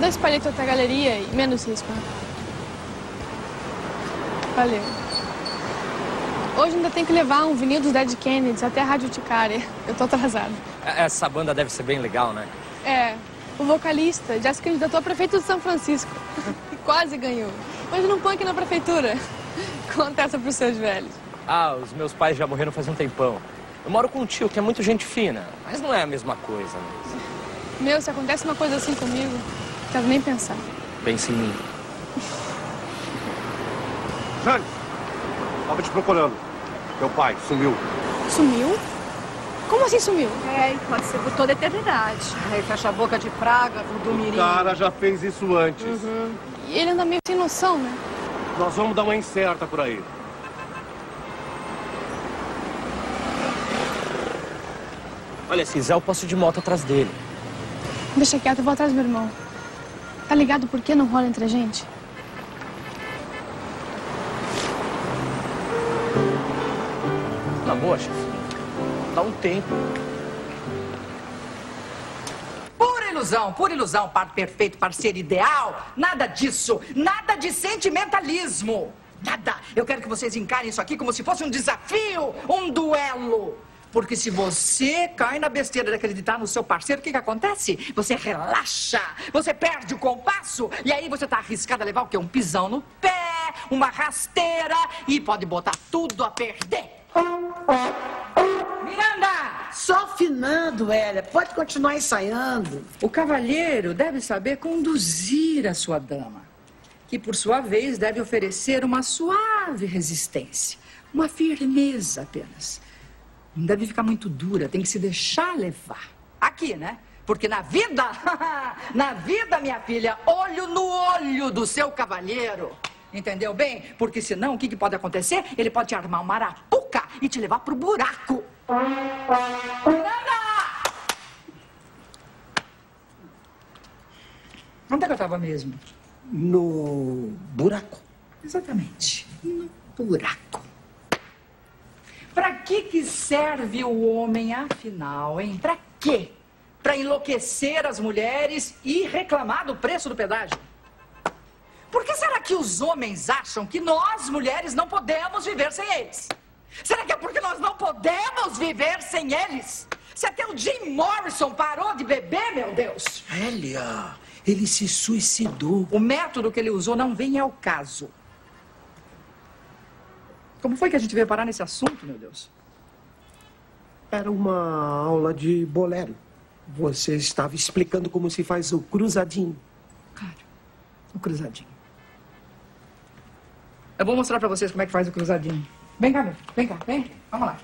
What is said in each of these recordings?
dois palitos até a galeria e menos risco? Valeu. Hoje ainda tem que levar um vinil dos Dead Kennedys até a Rádio Ticária. Eu tô atrasado. É, essa banda deve ser bem legal, né? É, o vocalista já se candidatou a prefeito de São Francisco. E quase ganhou. Imagina um punk na prefeitura. Conta essa pros seus velhos. Ah, os meus pais já morreram faz um tempão. Eu moro com um tio que é muito gente fina, mas não é a mesma coisa. Né? Meu, se acontece uma coisa assim comigo, não quero nem pensar. Pense em mim. Jane, tava te procurando. Teu pai sumiu. Sumiu? Como assim sumiu? É, pode ser por toda a eternidade. Aí fecha a boca de praga, do mirim. O cara já fez isso antes. Uhum. E ele anda meio sem noção, né? Nós vamos dar uma incerta por aí. Olha, se quiser, eu posso ir de moto atrás dele. Deixa quieto, eu vou atrás do meu irmão. Tá ligado por que não rola entre a gente? Na boa, chefe. Dá um tempo. Pura ilusão, pura ilusão, par perfeito, parceiro ideal. Nada disso, nada de sentimentalismo. Nada. Eu quero que vocês encarem isso aqui como se fosse um desafio, um duelo. Porque se você cai na besteira de acreditar no seu parceiro, o que, que acontece? Você relaxa, você perde o compasso, e aí você está arriscado a levar o quê? Um pisão no pé, uma rasteira, e pode botar tudo a perder. Miranda! Só afinando, Hélia. Pode continuar ensaiando. O cavalheiro deve saber conduzir a sua dama, que por sua vez deve oferecer uma suave resistência, uma firmeza apenas. Não deve ficar muito dura, tem que se deixar levar. Aqui, né? Porque na vida, na vida, minha filha, olho no olho do seu cavalheiro. Entendeu bem? Porque senão, o que, que pode acontecer? Ele pode te armar uma arapuca e te levar pro buraco. Miranda! Onde é que eu estava mesmo? No buraco. Exatamente. No buraco. Para que, que serve o homem, afinal, hein? Para quê? Para enlouquecer as mulheres e reclamar do preço do pedágio? Por que será que os homens acham que nós, mulheres, não podemos viver sem eles? Será que é porque nós não podemos viver sem eles? Se até o Jim Morrison parou de beber, meu Deus! Hélia, ele se suicidou. O método que ele usou não vem ao caso. Como foi que a gente veio parar nesse assunto, meu Deus? Era uma aula de bolero. Você estava explicando como se faz o cruzadinho. Claro, o cruzadinho. Eu vou mostrar pra vocês como é que faz o cruzadinho. Vem cá, meu. Vem cá, vem. Vamos lá.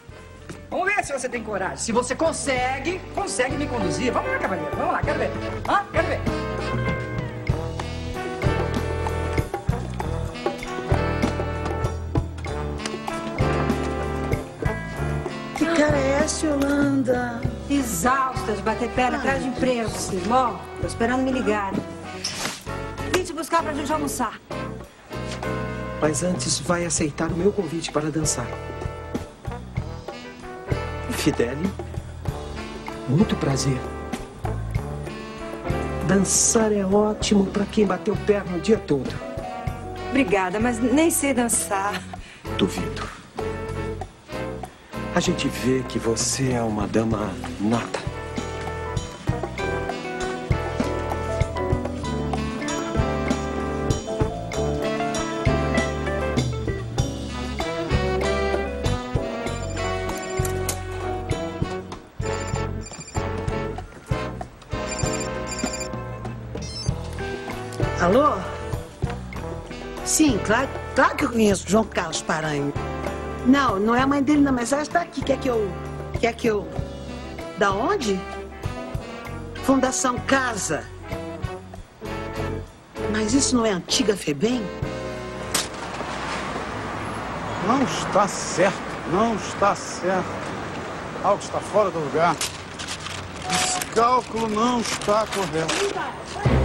Vamos ver se você tem coragem. Se você consegue, consegue me conduzir. Vamos lá, cavaleiro. Vamos lá, quero ver. Hã? Quero ver. Que cara é essa, Yolanda? Exausta de bater perna atrás de emprego. Irmão, tô esperando me ligar. Vim te buscar pra gente almoçar. Mas antes vai aceitar o meu convite para dançar. Fidelio, muito prazer. Dançar é ótimo para quem bateu perna o dia todo. Obrigada, mas nem sei dançar. Duvido. A gente vê que você é uma dama nata. Alô? Sim, claro, claro que eu conheço João Carlos Paranho. Não, não é a mãe dele, não, mas ela está aqui. Quer que eu. Quer que eu. Da onde? Fundação Casa. Mas isso não é antiga Febem? Não está certo, não está certo. Algo está fora do lugar. Esse cálculo não está correto.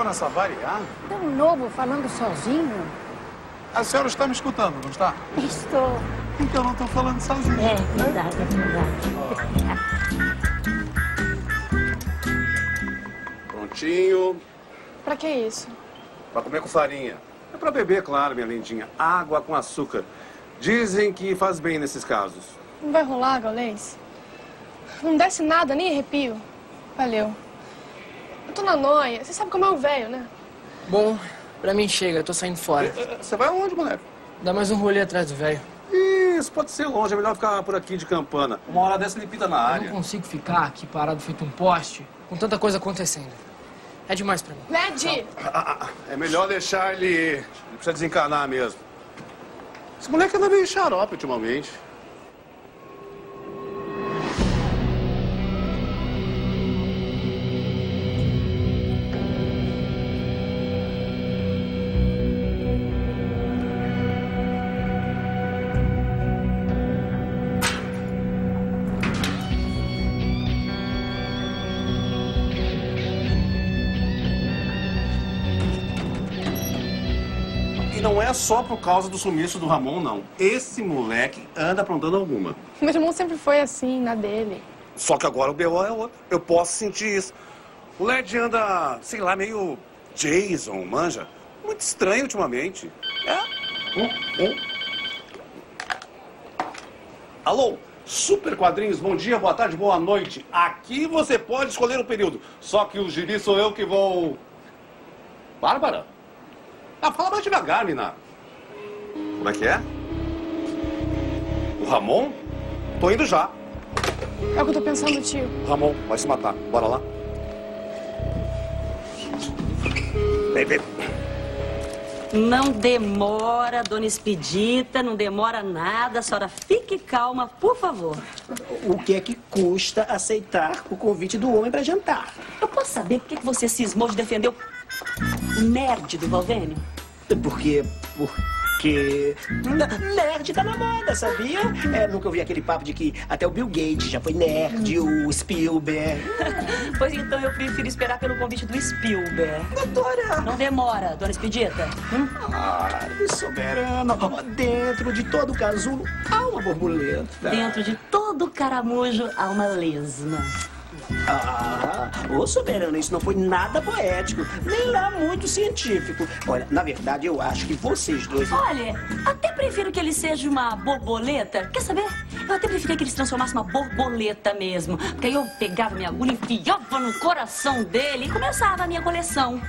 Chegou nessa variada? Tão novo falando sozinho. A senhora está me escutando, não está? Estou. Então não estou falando sozinho. É verdade, é verdade. Prontinho. Pra que isso? Pra comer com farinha. É pra beber, claro, minha lindinha. Água com açúcar. Dizem que faz bem nesses casos. Não vai rolar, Gaulês? Não desce nada, nem arrepio. Valeu. Eu tô na noia. Você sabe como é o velho, né? Bom, pra mim chega, eu tô saindo fora. Você vai aonde, moleque? Dá mais um rolê atrás do velho. Isso, pode ser longe. É melhor ficar por aqui de campana. Uma hora dessa ele pita na Eu área. não consigo ficar aqui parado feito um poste, com tanta coisa acontecendo. É demais pra mim. Ned! É melhor deixar ele ir. Ele precisa desencanar mesmo. Esse moleque anda meio xarope ultimamente. E não é só por causa do sumiço do Ramon, não. Esse moleque anda aprontando alguma. Meu irmão sempre foi assim, na dele. Só que agora o B.O. é outro. Eu posso sentir isso. O LED anda, sei lá, meio Jason, manja. Muito estranho ultimamente. É? Hum, hum. Alô? Super Quadrinhos, bom dia, boa tarde, boa noite. Aqui você pode escolher o período. Só que o gibi sou eu que vou... Bárbara? Ah, fala mais devagar, Nina. Como é que é? O Ramon? Tô indo já. É o que eu tô pensando, tio. Ramon vai se matar. Bora lá. Vem, vem. Não demora, dona Expedita, não demora nada. A senhora fique calma, por favor. O que é que custa aceitar o convite do homem para jantar? Eu posso saber por que você cismou de defender o nerd do Valvênio? Porque. Porque. Nerd tá na moda, sabia? É, nunca ouvi aquele papo de que até o Bill Gates já foi nerd, o Spielberg. Pois então eu prefiro esperar pelo convite do Spielberg. Doutora! Não demora, dona Expedita. Hum? Ah, soberano. Dentro de todo casulo há uma borboleta. Dentro de todo caramujo há uma lesma. Ah, ô soberano, isso não foi nada poético, nem lá muito científico. Olha, na verdade, eu acho que vocês dois. Olha, até prefiro que ele seja uma borboleta. Quer saber? Eu até preferia que ele se transformasse numa borboleta mesmo. Porque aí eu pegava minha agulha, enfiava no coração dele e começava a minha coleção.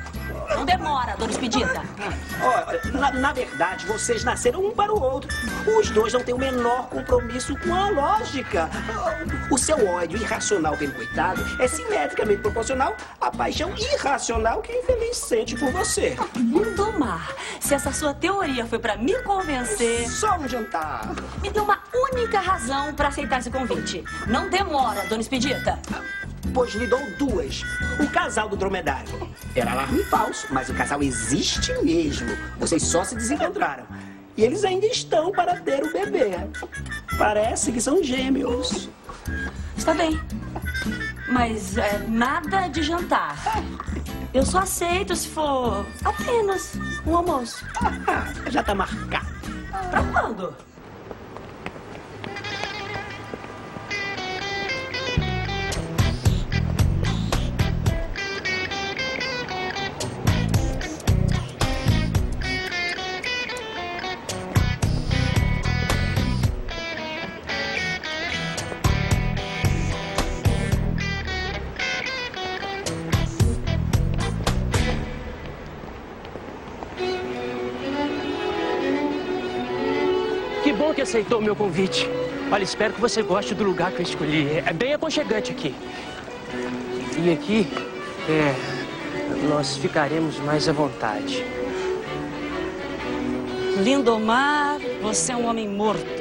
Não demora, dona Expedita. Olha, na, na verdade, vocês nasceram um para o outro. Os dois não têm o menor compromisso com a lógica. O seu ódio irracional pelo coitado é simetricamente proporcional à paixão irracional que o infeliz sente por você. Lindomar, se essa sua teoria foi pra me convencer... Só um jantar. Me deu uma única razão pra aceitar esse convite. Não demora, dona Expedita. Pois lhe dou duas. O casal do dromedário. Era alarme falso, mas o casal existe mesmo. Vocês só se desencontraram. E eles ainda estão para ter o bebê. Parece que são gêmeos. Está bem. Mas é, nada de jantar. Eu só aceito se for apenas um almoço. Já tá marcado. Pra quando? Que aceitou o meu convite. Olha, espero que você goste do lugar que eu escolhi. É bem aconchegante aqui. E aqui, é, nós ficaremos mais à vontade. Lindomar, você é um homem morto.